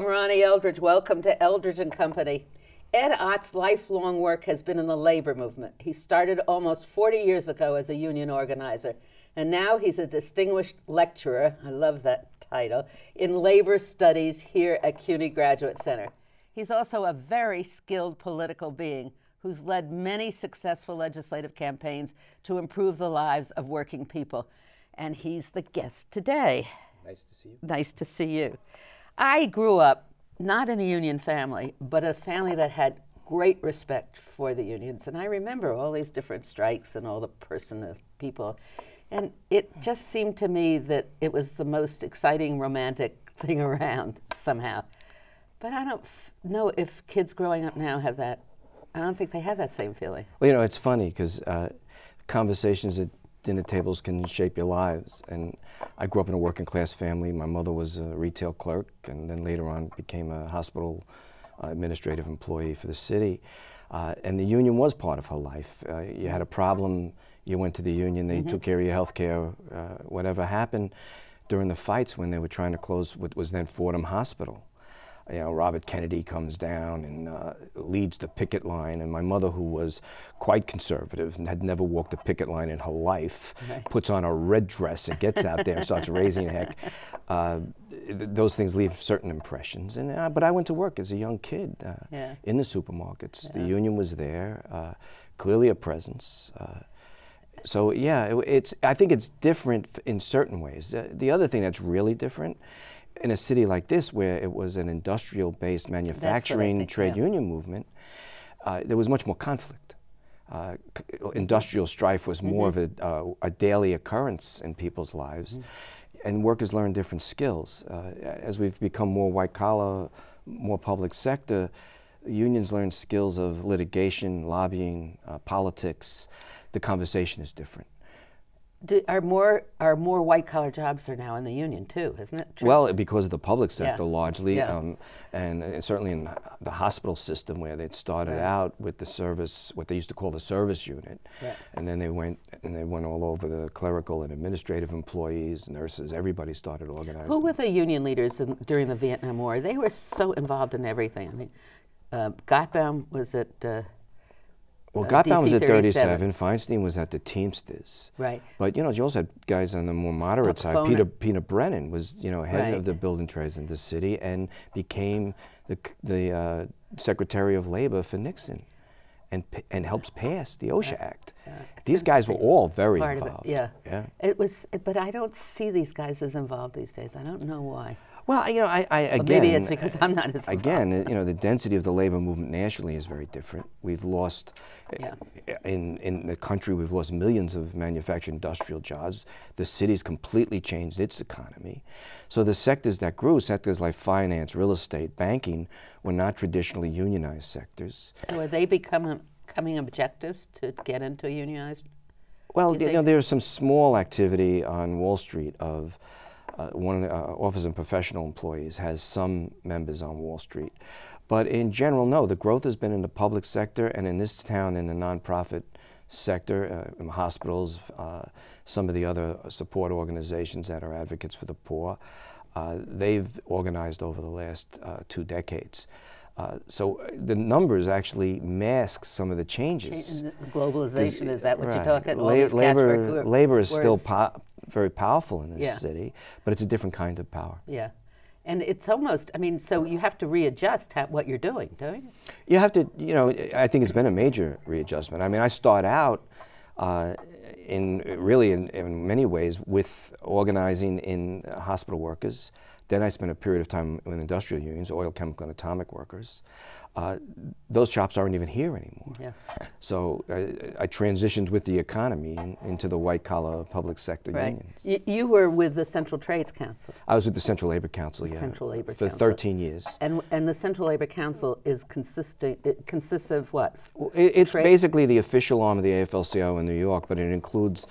I'm Ronnie Eldridge. Welcome to Eldridge and Company. Ed Ott's lifelong work has been in the labor movement. He started almost 40 years ago as a union organizer, and now he's a distinguished lecturer, I love that title, in labor studies here at CUNY Graduate Center. He's also a very skilled political being who's led many successful legislative campaigns to improve the lives of working people. And he's the guest today. Nice to see you. Nice to see you. I grew up not in a union family, but a family that had great respect for the unions. And I remember all these different strikes and all the person people. And it just seemed to me that it was the most exciting, romantic thing around somehow. But I don't know if kids growing up now have that. I don't think they have that same feeling. Well, you know, it's funny because uh, conversations at dinner tables can shape your lives. And I grew up in a working class family. My mother was a retail clerk and then later on became a hospital uh, administrative employee for the city. Uh, and the union was part of her life. Uh, you had a problem, you went to the union, they mm -hmm. took care of your health care, uh, whatever happened during the fights when they were trying to close what was then Fordham Hospital you know, Robert Kennedy comes down and uh, leads the picket line, and my mother, who was quite conservative and had never walked a picket line in her life, right. puts on a red dress and gets out there and starts raising heck. Uh, th those things leave certain impressions. And uh, but I went to work as a young kid uh, yeah. in the supermarkets. Yeah. The union was there, uh, clearly a presence. Uh, so yeah, it, it's. I think it's different in certain ways. the other thing that's really different in a city like this, where it was an industrial-based manufacturing think, trade yeah. union movement, uh, there was much more conflict. Uh, industrial strife was more mm -hmm. of a, uh, a, daily occurrence in people's lives, mm -hmm. and workers learn different skills. Uh, as we've become more white collar, more public sector, unions learn skills of litigation, lobbying, uh, politics. The conversation is different. Do, are more are more white collar jobs are now in the union too, isn't it? True? Well, because of the public sector yeah. largely, yeah. Um, and, and, certainly in the hospital system where they started right. out with the service, what they used to call the service unit, and then they went and they went all over the clerical and administrative employees, nurses, everybody started organizing. Who were the union leaders in, during the Vietnam War? They were so involved in everything. I mean, uh, Gotbaum was at. Uh, well, uh, Gotbaum was at 37. Feinstein was at the Teamsters. Right. But, you know, you also had guys on the more moderate side. Peter, Peter Brennan was, you know, head right. of the building trades in the city and became the, the uh, Secretary of Labor for Nixon and, and helps pass the OSHA Act. Yeah, these guys were all very involved. Yeah. yeah. It was, but I don't see these guys as involved these days. I don't know why. Well, you know, I, I again. maybe it's because I'm not as Again, you know, the density of the labor movement nationally is very different. We've lost, yeah. Eh, in in the country, we've lost millions of manufacturing industrial jobs. The city's completely changed its economy. So the sectors that grew, sectors like finance, real estate, banking, were not traditionally unionized sectors. So are they becoming, becoming objectives to get into unionized? Well, you, you know, there's some small activity on Wall Street of uh, one of the uh, Office and Professional Employees has some members on Wall Street. But in general, no, the growth has been in the public sector and in this town in the nonprofit sector, uh, in hospitals, uh, some of the other support organizations that are advocates for the poor. Uh, they've organized over the last uh, two decades. Uh, so the numbers actually mask some of the changes. Globalization, is that what right. you're talking about? labor, labor is still very powerful in this yeah. city, but it's a different kind of power. Yeah. And it's almost, I mean, so you have to readjust what you're doing, don't you? You have to, you know, I think it's been a major readjustment. I mean, I start out uh, in really in, in, many ways with organizing in hospital workers. Then I spent a period of time with industrial unions, oil, chemical, and atomic workers uh, those shops aren't even here anymore. Yeah. So I, I transitioned with the economy in, into the white collar public sector right. unions. Y you were with the Central Trades Council. I was with the Central Labor Council, the yeah. Central Labor for Council. 13 years. And and the Central Labor Council is consisting it consists of what? Well, it, it's Trade? basically the official arm of the AFL-CIO in New York, but it includes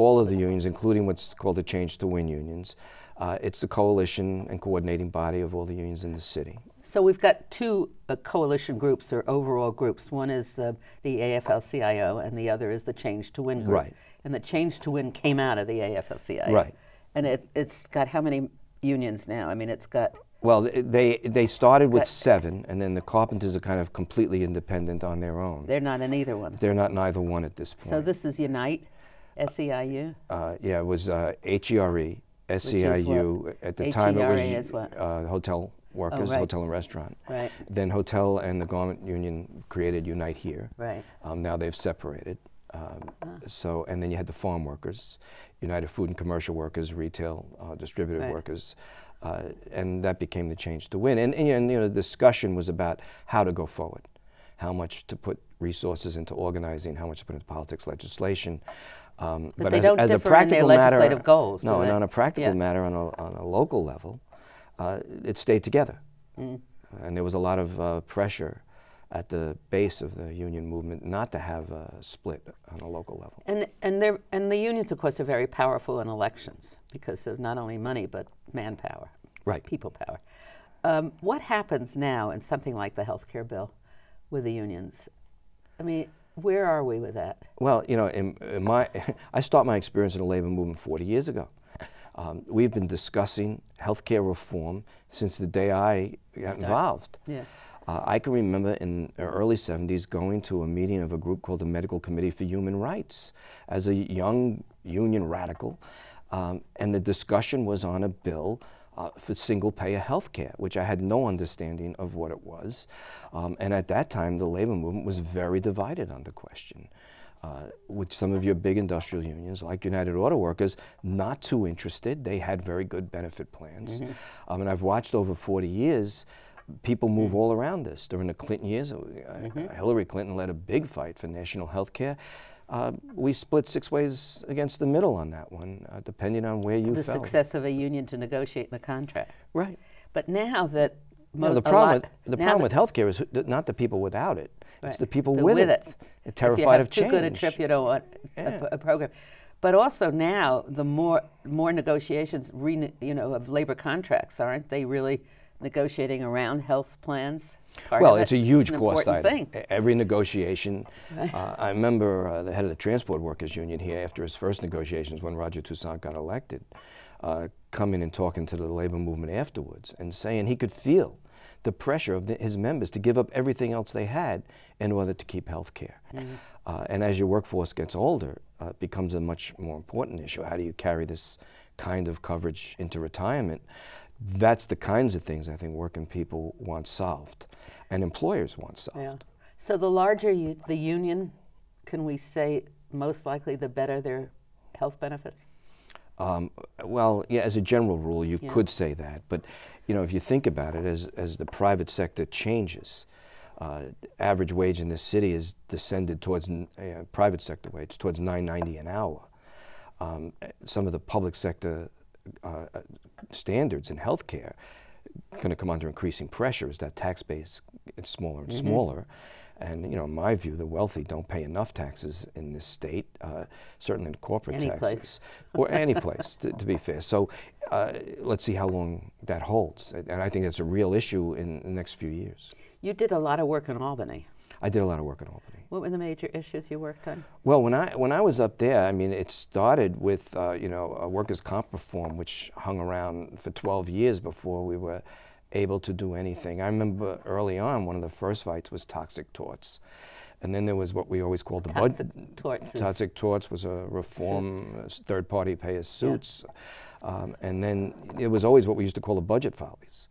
all of the unions, including what's called the Change to Win unions. Uh, it's the coalition and coordinating body of all the unions in the city. So we've got two uh, coalition groups or overall groups. One is uh, the AFL-CIO and the other is the Change to Win group. Right. And the Change to Win came out of the AFL-CIO. Right. And it, it's got how many unions now? I mean, it's got Well, they they started with seven, and then the carpenters are kind of completely independent on their own. They're not in either one. They're not neither one at this point. So this is Unite, SEIU. uh, yeah, it was uh, HERE, SEIU. At the time, it was is what? Uh, hotel workers, right. hotel and restaurant. Right. Then hotel and the garment union created Unite Here. Right. Um, now they've separated. Um, So, and then you had the farm workers, United Food and Commercial Workers, retail uh, distributed Right. workers, uh, and that became the change to win. And, and, you know, the discussion was about how to go forward, how much to put resources into organizing, how much to put into politics, legislation. Um, But they as, don't as a differ in their matter, legislative goals, No, and on a practical Yeah. matter, on a, on a local level, uh, it stayed together. Mm. And there was a lot of uh, pressure at the base of the union movement not to have a split on a local level. And and they and the unions, of course, are very powerful in elections because of not only money but manpower, Right. people power. Um, what happens now in something like the health care bill with the unions? I mean, where are we with that? Well, you know, in, in my, I started my experience in the labor movement 40 years ago. Um, we've been discussing healthcare reform since the day I got involved. Yeah. Uh, I can remember in the early 70s going to a meeting of a group called the Medical Committee for Human Rights as a young union radical, um, and the discussion was on a bill uh, for single payer health care, which I had no understanding of what it was. Um, and at that time, the labor movement was very divided on the question. Uh, with some of your big industrial unions, like United Auto Workers, not too interested. They had very good benefit plans. Um, and I've watched over 40 years people move all around this. During the Clinton years, uh, uh, Hillary Clinton led a big fight for national health care. Uh, we split six ways against the middle on that one, uh, depending on where you The fell. success of a union to negotiate the contract. Right. But now that No, the problem, lot- with, the problem with healthcare is th- not the people without it; it's the people The with, with it. it. Terrified if you have of too change. good a trip, you don't want a, Yeah. a program. But also now, the more more negotiations, re, you know, of labor contracts, aren't they really negotiating around health plans? Well, of it's a huge an cost item. Thing. Every negotiation. uh, I remember uh, the head of the Transport Workers Union here after his first negotiations when Roger Toussaint got elected, uh, coming and talking to the labor movement afterwards and saying he could feel the pressure of the, his members to give up everything else they had in order to keep health care. Uh, and as your workforce gets older, uh, it becomes a much more important issue. How do you carry this kind of coverage into retirement? That's the kinds of things I think working people want solved and employers want solved. Yeah. So the larger you, the union, can we say most likely the better their health benefits? Um, well, yeah, as a general rule, you Yeah. could say that. But, you know, if you think about it, as, as the private sector changes, uh, average wage in this city has descended towards uh, private sector wage towards 9.90 an hour. Um, some of the public sector uh, uh, standards in healthcare going to come under increasing pressure as that tax base gets smaller and smaller. And you know, in my view, the wealthy don't pay enough taxes in this state, uh, certainly in corporate Any place. taxes, or any place, to, to be fair. So uh, let's see how long that holds. And I think that's a real issue in the next few years. You did a lot of work in Albany. I did a lot of work in Albany. What were the major issues you worked on? Well, when I when I was up there, I mean, it started with uh, you know a workers' comp reform, which hung around for 12 years before we were able to do anything. I remember early on, one of the first fights was toxic torts, and then there was what we always called the Toxic torts Toxic torts was a reform, uh, third-party payers suits, um, and then it was always what we used to call the budget follies.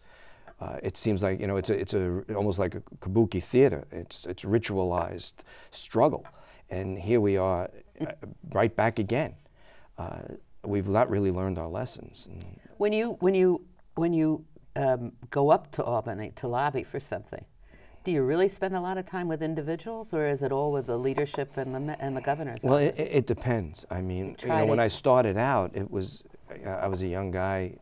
Uh, it seems like you know it's a, it's a almost like a kabuki theater. It's it's ritualized struggle, and here we are, uh, right back again. Uh, we've not really learned our lessons. When you when you when you um, go up to Albany to lobby for something, do you really spend a lot of time with individuals, or is it all with the leadership and the and the governor's well, it, it depends. I mean, you know, when I started out, it was I was a young guy.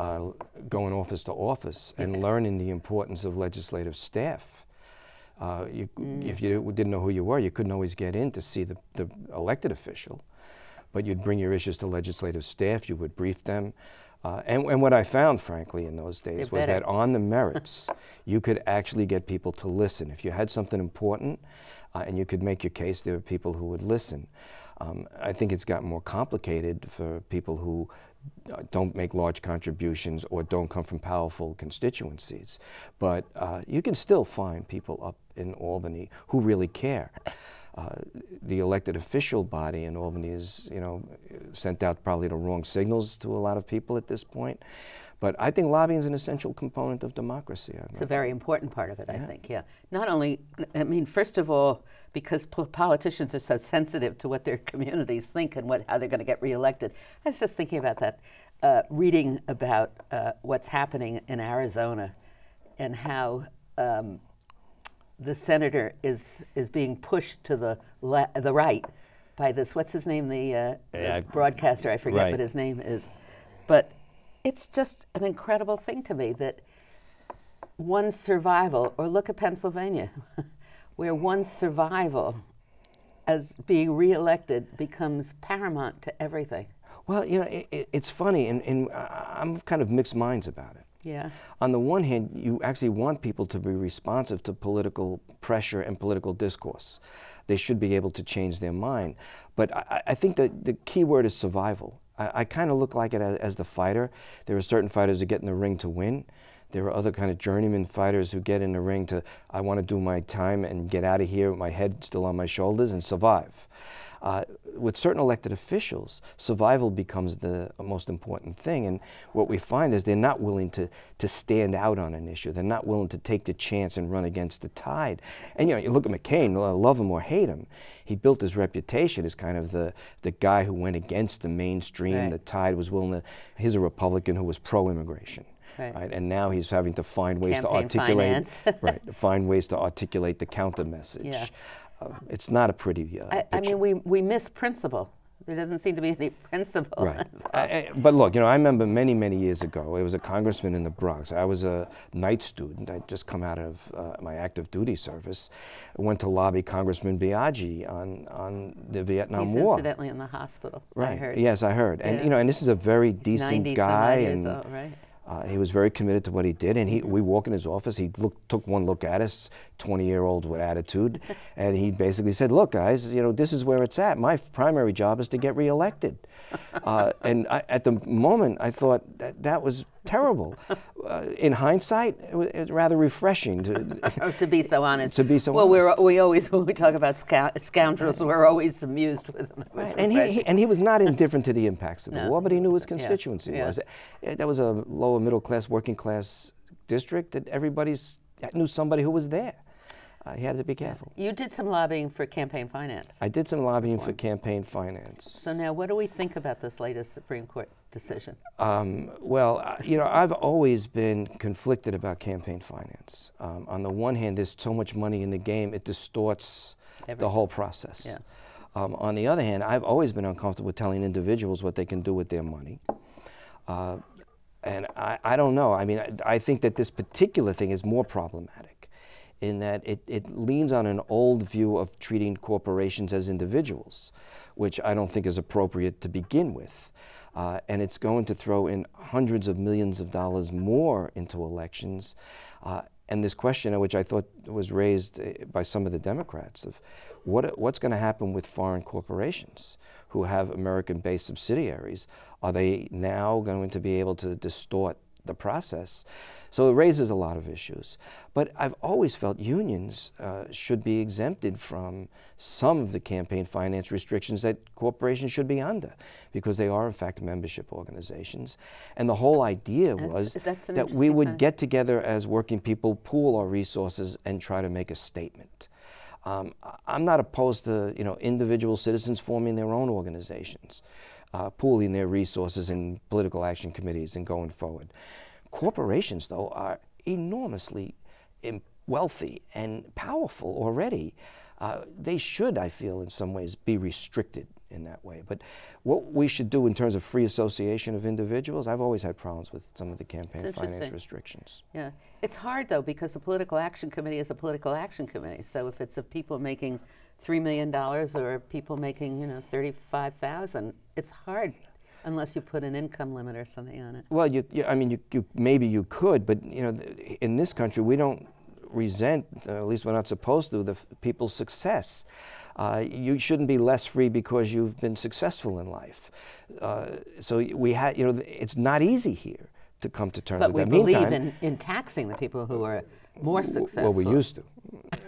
Uh, going office to office and learning the importance of legislative staff. Uh, you, If you didn't know who you were, you couldn't always get in to see the, the elected official. But you'd bring your issues to legislative staff, you would brief them. Uh, and, and what I found, frankly, in those days was that on the merits, you could actually get people to listen. If you had something important uh, and you could make your case, there were people who would listen. Um, I think it's gotten more complicated for people who uh, don't make large contributions or don't come from powerful constituencies. But uh, you can still find people up in Albany who really care. Uh, the elected official body in Albany is, you know, sent out probably the wrong signals to a lot of people at this point. But I think lobbying is an essential component of democracy. It's a very important part of it, I think, yeah. Not only, I mean, first of all, because po politicians are so sensitive to what their communities think and what, how they're going to get reelected. I was just thinking about that, uh, reading about uh, what's happening in Arizona and how um, the senator is is being pushed to the le- the right by this. What's his name? The, uh, Yeah, the broadcaster. I forget right. what his name is, but it's just an incredible thing to me that one's survival, or look at Pennsylvania, where one's survival as being reelected becomes paramount to everything. Well, you know, it, it, it's funny, and, and I'm kind of mixed minds about it. Yeah. On the one hand, you actually want people to be responsive to political pressure and political discourse. They should be able to change their mind. But I, I think that the key word is survival. I, I kind of look like it as, as the fighter. There are certain fighters who get in the ring to win. There are other kind of journeyman fighters who get in the ring to, I want to do my time and get out of here with my head still on my shoulders and survive. Uh, with certain elected officials, survival becomes the most important thing. And what we find is they're not willing to, to stand out on an issue. They're not willing to take the chance and run against the tide. And you know, you look at McCain, love him or hate him, he built his reputation as kind of the, the guy who went against the mainstream. Right. The tide was willing to, he's a Republican who was pro-immigration. Right. And now he's having to find ways to Campaign articulate, finance. right, find ways to articulate the counter message. Yeah. Uh, it's not a pretty uh, I, I mean, we, we miss principle. There doesn't seem to be any principle. Right. I- I- but look, you know, I remember many, many years ago, I was a congressman in the Bronx. I was a night student. I'd just come out of uh, my active duty service. I went to lobby Congressman Biaggi on, on the Vietnam He's War. incidentally in the hospital. I Right. heard. Yes, I heard. And Yeah. you know, and this is a very decent 90 some guy, years and old, right? Uh, he was very committed to what he did. And he, we walk in his office. He looked, took one look at us, 20 year olds with attitude, and he basically said, "Look, guys, you know, this is where it's at. My f- primary job is to get reelected." uh, and I, at the moment, I thought that that was terrible. Uh, in hindsight, it was, it was rather refreshing to. To be so honest. To be so well, we're, honest. we always, when we talk about scou- scoundrels, we're always amused with them. Was and he, he and he was not indifferent to the impacts of the No, war, but he knew his constituency yeah. was. Uh, That was a lower middle class, working class district that everybody knew somebody who was there. Uh, he had to be careful. You did some lobbying for campaign finance. I did some lobbying for campaign finance. So now, what do we think about this latest Supreme Court decision? Um, well, you know, I've always been conflicted about campaign finance. Um, on the one hand, there's so much money in the game, it distorts the whole process. Yeah. Um, on the other hand, I've always been uncomfortable with telling individuals what they can do with their money. Uh, and I, I don't know. I mean, I, I think that this particular thing is more problematic in that it, it leans on an old view of treating corporations as individuals, which I don't think is appropriate to begin with. Uh, and it's going to throw in hundreds of millions of dollars more into elections. Uh, and this question, uh, which I thought was raised uh, by some of the Democrats, of what, what's going to happen with foreign corporations who have American based subsidiaries? Are they now going to be able to distort the process? So it raises a lot of issues. But I've always felt unions uh, should be exempted from some of the campaign finance restrictions that corporations should be under because they are, in fact, membership organizations. And the whole idea That's- was that's that we would con- get together as working people, pool our resources, and try to make a statement. Um, I'm not opposed to you know individual citizens forming their own organizations, uh, pooling their resources in political action committees and going forward. Corporations, though, are enormously wealthy and powerful already. Uh, they should, I feel, in some ways, be restricted in that way. But what we should do in terms of free association of individuals, I've always had problems with some of the campaign finance restrictions. Yeah, it's hard though because the political action committee is a political action committee. So if it's of people making three million dollars or people making you know thirty-five thousand, it's hard unless you put an income limit or something on it. Well, you, you I mean, you, you, maybe you could, but you know, th- in this country, we don't resent, uh, at least we're not supposed to, the f- people's success. Uh, you shouldn't be less free because you've been successful in life. Uh, so we had, you know, it's not easy here to come to terms But with we that. believe Meantime, in, in taxing the people who are more successful. well, we used to.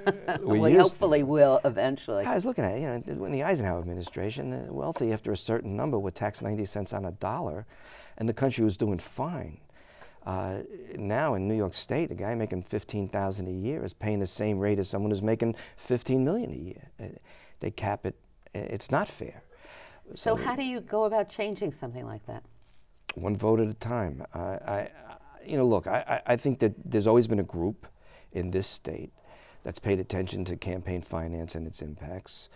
we we used to. hopefully will eventually. I was looking at, it, you know, in the Eisenhower administration, the wealthy after a certain number were taxed 90 cents on a dollar, and the country was doing fine. Uh, now in New York State, a guy making 15,000 a year is paying the same rate as someone who's making 15 million a year. Uh, they cap it. uh, It's not fair. So, how do you go about changing something like that? one vote at a time. I, I, I- you know, look, I I think that there's always been a group in this state that's paid attention to campaign finance and its impacts.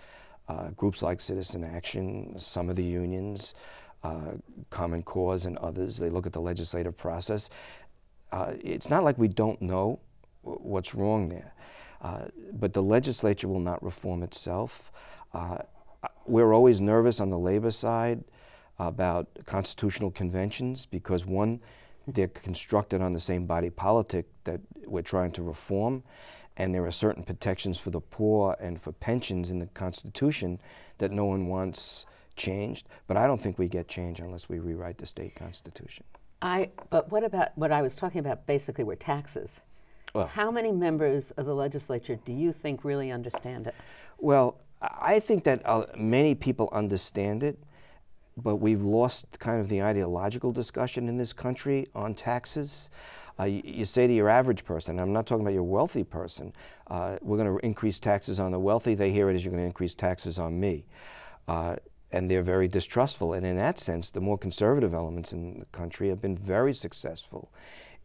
Uh, groups like Citizen Action, some of the unions, uh, Common Cause, and others. They look at the legislative process. Uh, it's not like we don't know what's wrong there, uh, but the legislature will not reform itself. Uh, we're always nervous on the labor side about constitutional conventions because one, they're constructed on the same body politic that we're trying to reform, and there are certain protections for the poor and for pensions in the Constitution that no one wants changed. But I don't think we get change unless we rewrite the state constitution. I, but what about what I was talking about basically were taxes. Well- How many members of the legislature do you think really understand it? Well, I think that uh, many people understand it, but we've lost kind of the ideological discussion in this country on taxes. Uh, you, you say to your average person, I'm not talking about your wealthy person, uh, we're going to increase taxes on the wealthy. They hear it as you're going to increase taxes on me. Uh, and they're very distrustful. And in that sense, the more conservative elements in the country have been very successful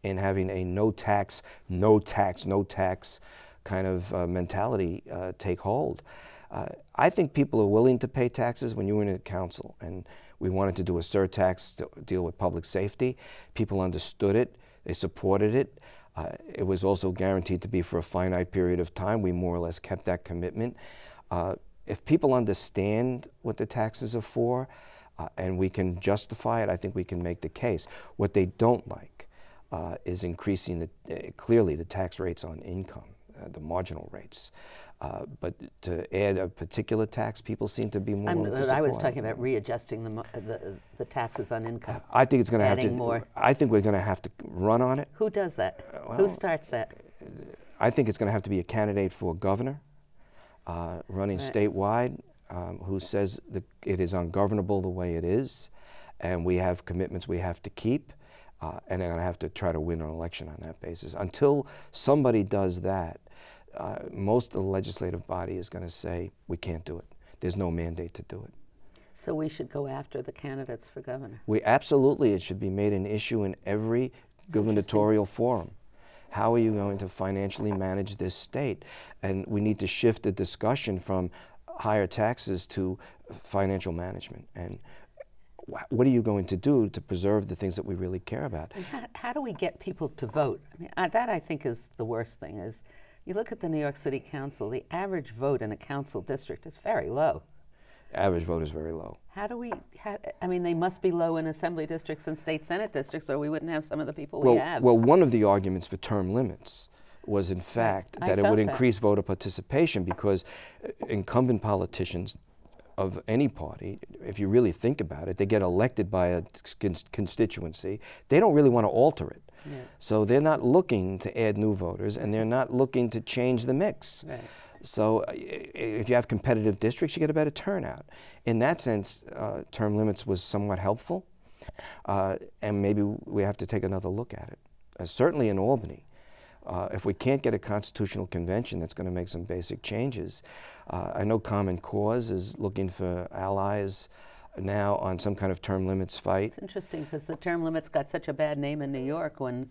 in having a no tax, no tax, no tax kind of uh, mentality uh, take hold. Uh, I think people are willing to pay taxes when you were in a council and we wanted to do a surtax to deal with public safety. People understood it, they supported it. Uh, it was also guaranteed to be for a finite period of time. We more or less kept that commitment. Uh, if people understand what the taxes are for uh, and we can justify it, I think we can make the case. What they don't like uh, is increasing the, uh, clearly the tax rates on income, the marginal rates. Uh, but to add a particular tax, people seem to be more I'm, I was talking about readjusting the, the, the taxes on income. I think it's going to have to. more. I think we're going to have to run on it. Who does that? well- Who starts that? I think it's going to have to be a candidate for governor, uh, running Right. statewide, um, who says that it is ungovernable the way it is, and we have commitments we have to keep, uh, and they're going to have to try to win an election on that basis. Until somebody does that, uh, most of the legislative body is going to say we can't do it. There's no mandate to do it. So we should go after the candidates for governor. We absolutely, it should be made an issue in every gubernatorial forum. How are you going to financially manage this state? And we need to shift the discussion from higher taxes to financial management. And what are you going to do to preserve the things that we really care about? How, how do we get people to vote? I mean, I, that I think is the worst thing. Is you look at the New York City Council, the average vote in a council district is very low. Average vote is very low. How do we? How, I mean, they must be low in assembly districts and state senate districts, or we wouldn't have some of the people well, we have. well, one of the arguments for term limits was, in fact, I that it would that. increase voter participation because uh, incumbent politicians of any party, if you really think about it, they get elected by a constituency. They don't really want to alter it. Yeah. So they're not looking to add new voters and they're not looking to change the mix. Right. So uh, if you have competitive districts, you get a better turnout. In that sense, uh, term limits was somewhat helpful, uh, and maybe we have to take another look at it. Uh, certainly in Albany, uh, if we can't get a constitutional convention that's going to make some basic changes, uh, I know Common Cause is looking for allies now on some kind of term limits fight. It's interesting because the term limits got such a bad name in New York when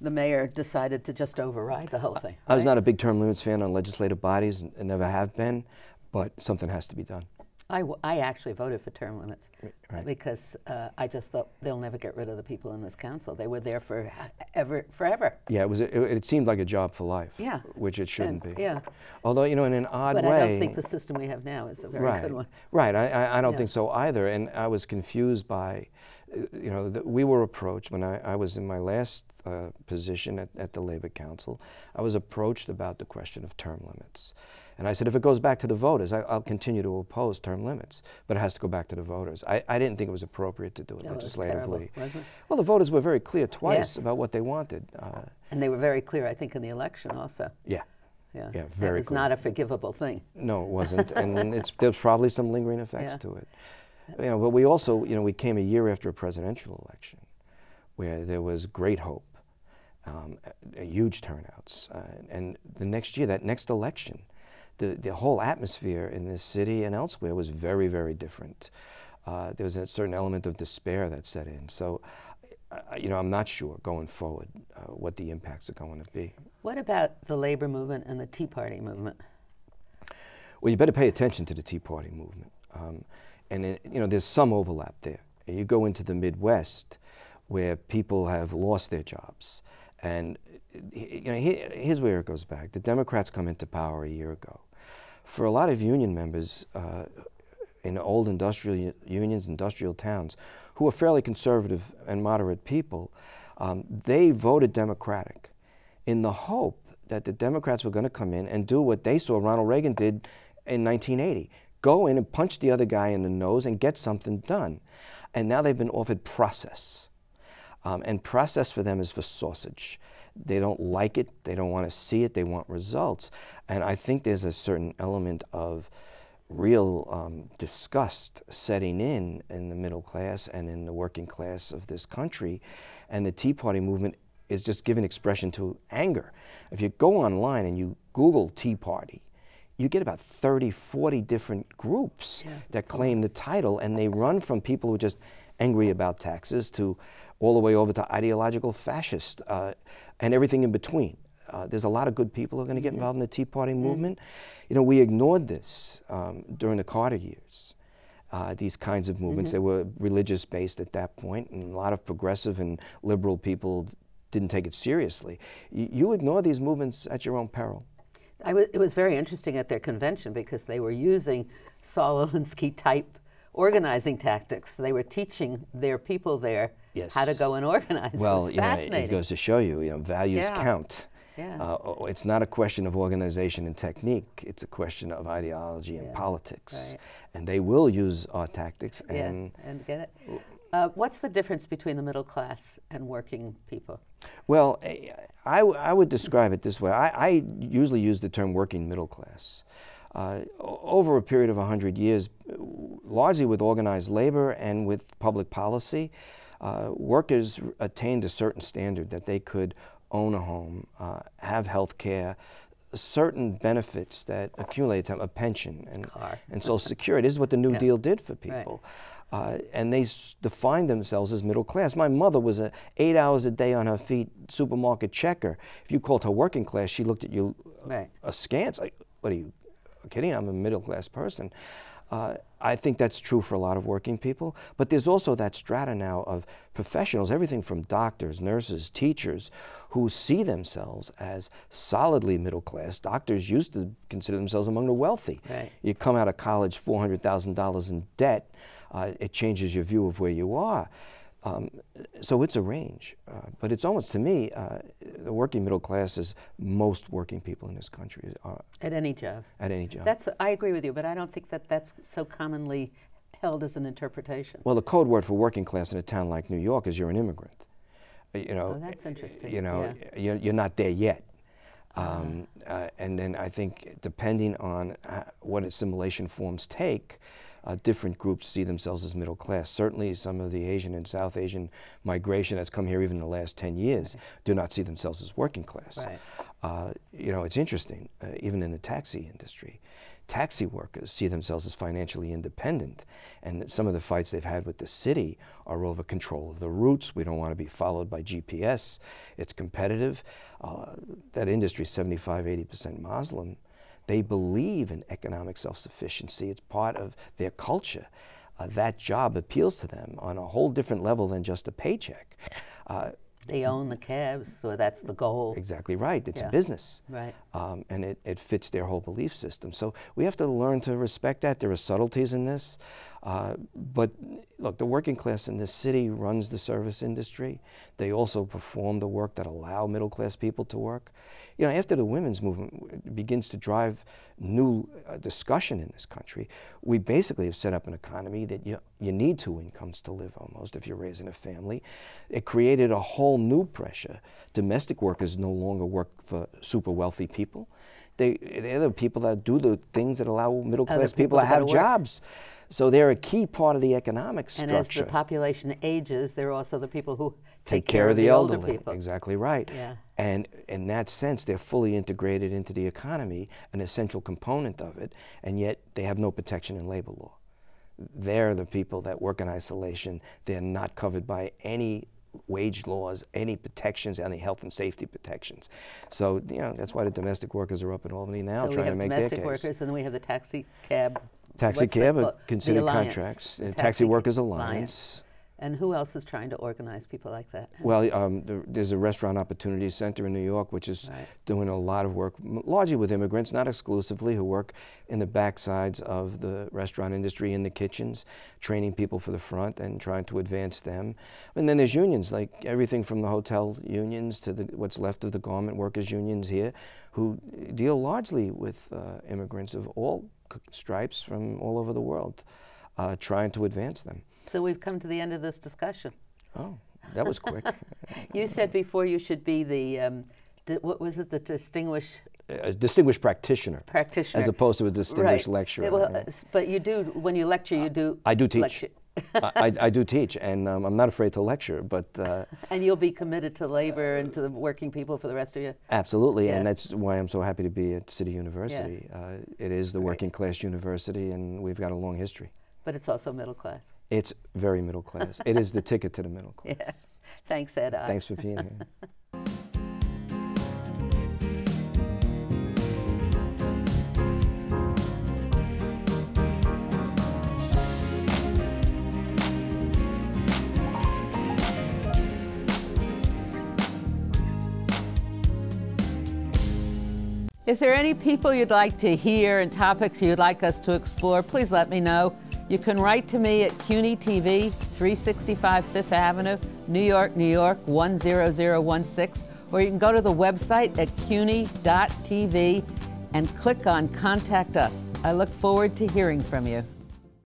the mayor decided to just override the whole thing. I was not a big term limits fan on legislative bodies and, and never have been, but something has to be done. I, w- I actually voted for term limits right. because uh, I just thought they'll never get rid of the people in this council. They were there for ever, forever. Yeah, it was. It, it seemed like a job for life. Yeah. Which it shouldn't And- be. yeah. Although you know, in an odd But way. I don't think the system we have now is a very right. good one. Right. I, I, I don't Yeah. think so either. And I was confused by you know, the, we were approached when I, I was in my last uh, position at, at the Labor Council. I was approached about the question of term limits. And I said, if it goes back to the voters, I, will continue to oppose term limits, but it has to go back to the voters. I, I didn't think it was appropriate to do it No, it was legislatively. terrible, wasn't it? Well, the voters were very clear twice Yes. about what they wanted. Uh, And they were very clear, I think, in the election also. yeah. Yeah, Yeah, very was clear. not a forgivable thing. No, it wasn't, and it's, there's probably some lingering effects Yeah. to it. You know, but we also, you know, we came a year after a presidential election, where there was great hope, um, uh, huge turnouts, uh, and the next year, that next election, the the whole atmosphere in this city and elsewhere was very, very different. Uh, there was a certain element of despair that set in. So, uh, you know, I'm not sure going forward uh, what the impacts are going to be. What about the labor movement and the Tea Party movement? Well, you better pay attention to the Tea Party movement. Um, and, it, you know, there's some overlap there. You go into the Midwest where people have lost their jobs. And, you know, here, here's where it goes back. The Democrats come into power a year ago. For a lot of union members uh, in old industrial unions, industrial towns, who are fairly conservative and moderate people, um, they voted Democratic in the hope that the Democrats were going to come in and do what they saw Ronald Reagan did in 1980 go in and punch the other guy in the nose and get something done. And now they've been offered process. Um, and process for them is for sausage. They don't like it, they don't want to see it, they want results. And I think there's a certain element of real um, disgust setting in in the middle class and in the working class of this country. And the Tea Party movement is just giving expression to anger. If you go online and you Google Tea Party, you get about 30, 40 different groups Yeah, that claim the title, and they run from people who are just angry about taxes to all the way over to ideological fascist uh, and everything in between. Uh, there's a lot of good people who are going to get involved in the Tea Party movement. You know, we ignored this um, during the Carter years. Uh, these kinds of movements, they were religious based at that point, and a lot of progressive and liberal people didn't take it seriously. Y- you ignore these movements at your own peril. I it was very interesting at their convention because they were using Saul Alinsky type organizing tactics. They were teaching their people there how to go and organize. Well, you know, it goes to show you, you know, values Yeah. count. Yeah. Uh, it's not a question of organization and technique. It's a question of ideology and Yeah, politics. right. And they will use our tactics. And yeah, and get it. Uh, what's the difference between the middle class and working people? Well, eh, I, w- I would describe it this way. I, I usually use the term working middle class. Uh, over a period of 100 years, largely with organized labor and with public policy, uh, workers attained a certain standard that they could own a home, uh, have health care, certain benefits that accumulate to a pension and, Car. and Social Security. This is what the New Yeah. Deal did for Right. people. Uh, and they s- defined themselves as middle class. My mother was a eight hours a day on her feet supermarket checker. If you called her working class, she looked at you uh, Right. askance. Like, what are you kidding? I'm a middle class person. Uh, I think that's true for a lot of working people, but there's also that strata now of professionals, everything from doctors, nurses, teachers, who see themselves as solidly middle class. Doctors used to consider themselves among the wealthy. Right. You come out of college $400,000 in debt, uh, it changes your view of where you are. Um, so it's a range, uh, but it's almost to me uh, the working middle class is most working people in this country uh, At any job. at any job. That's I agree with you, but I don't think that that's so commonly held as an interpretation. well, the code word for working class in a town like New York is you're an immigrant. Uh, You know, Oh, that's interesting. You know, Yeah. you're, you're not there yet. Um, uh, and then I think depending on uh, what assimilation forms take, uh, different groups see themselves as middle class. Certainly, some of the Asian and South Asian migration that's come here even in the last 10 years do not see themselves as working class. Right. Uh, you know, it's interesting, uh, even in the taxi industry, taxi workers see themselves as financially independent. And some of the fights they've had with the city are over control of the routes. We don't want to be followed by GPS. It's competitive. Uh, that industry is 75, 80% Muslim. They believe in economic self sufficiency, it's part of their culture. Uh, that job appeals to them on a whole different level than just a paycheck. Uh, They own the cabs, so that's the goal. exactly right. It's Yeah. a business. Right. um, and it, it fits their whole belief system. So we have to learn to respect that. There are subtleties in this. Uh, but look, the working class in this city runs the service industry. They also perform the work that allow middle class people to work. You know, after the women's movement begins to drive new uh, discussion in this country, we basically have set up an economy that you, you need two incomes to live almost if you're raising a family. It created a whole new pressure. Domestic workers no longer work for super wealthy people. They, they're the people that do the things that allow middle class people, people to have jobs. work. So they're a key part of the economic structure. And as the population ages, they're also the people who take care of the elderly. older people. Exactly right. Yeah. And in that sense, they're fully integrated into the economy, an essential component of it, and yet they have no protection in labor law. They're the people that work in isolation. They're not covered by any wage laws, any protections, any health and safety protections. So, you know, that's why the domestic workers are up in Albany now so trying to make their case. domestic workers, and then we have the taxi cab. Taxi the cab the considered alliance, contracts. the uh, Taxi Workers Alliance. And who else is trying to organize people like that? Well, um, there, there's a Restaurant Opportunity Center in New York, which is Right. doing a lot of work, largely with immigrants, not exclusively, who work in the backsides of the restaurant industry, in the kitchens, training people for the front and trying to advance them. And then there's unions, like everything from the hotel unions to the, what's left of the garment workers unions here, who deal largely with uh, immigrants of all stripes from all over the world, uh, trying to advance them. So we've come to the end of this discussion. Oh, that was quick. You said before you should be the, um, what was it, the distinguished a distinguished practitioner, practitioner. as opposed to a distinguished right. lecturer. Well, yeah. but you do, when you lecture, you do. I do teach. lecture. I, I, do teach, and um, I'm not afraid to lecture, but uh, And you'll be committed to labor and to the working people for the rest of your. absolutely, Yeah. and that's why I'm so happy to be at City University. Uh, it is the Great. working class university, and we've got a long history. But it's also middle class. It's very middle class. it is the ticket to the middle class. Yeah. Thanks, Ed. Thanks for being here. If there are any people you'd like to hear and topics you'd like us to explore, please let me know. You can write to me at CUNY TV, 365 Fifth Avenue, New York, New York, 10016, or you can go to the website at cuny.tv and click on Contact Us. I look forward to hearing from you.